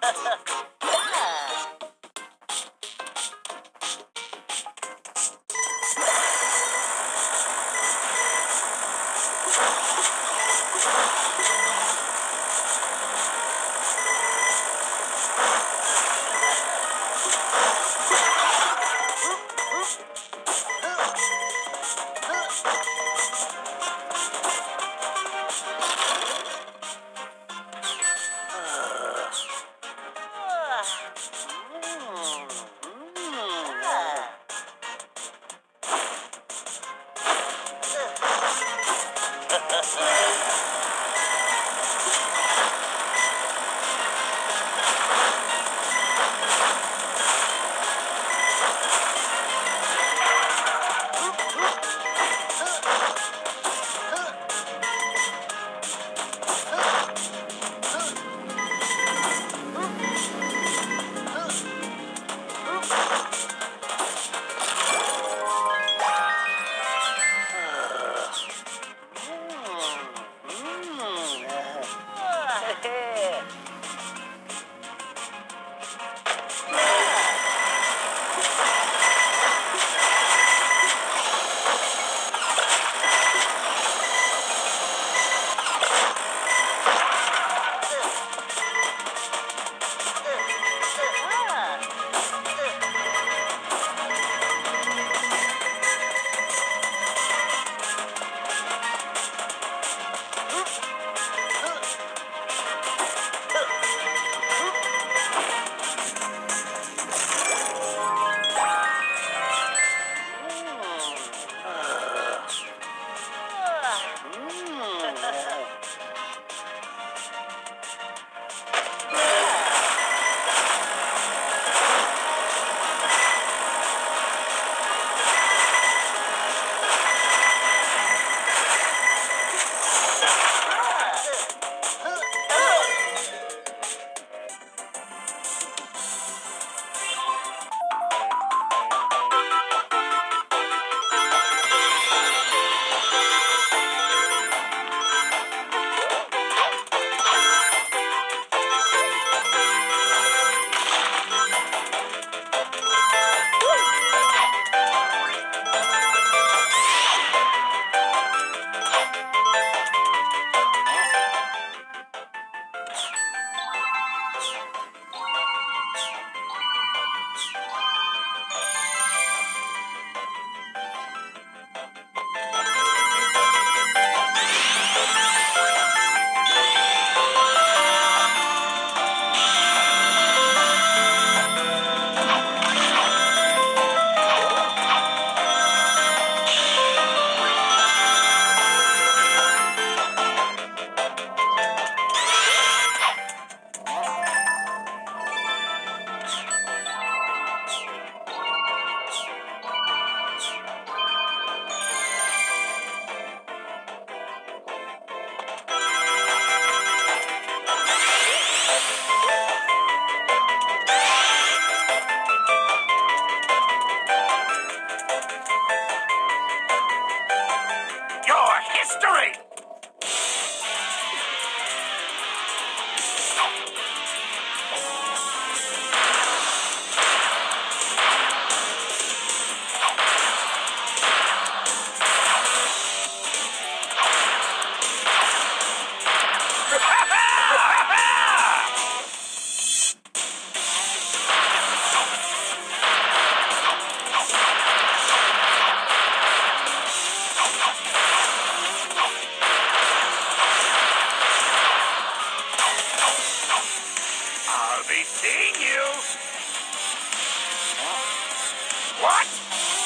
Your history! I'll be you. What? Yeah.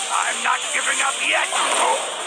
I'm not giving up yet. Oh.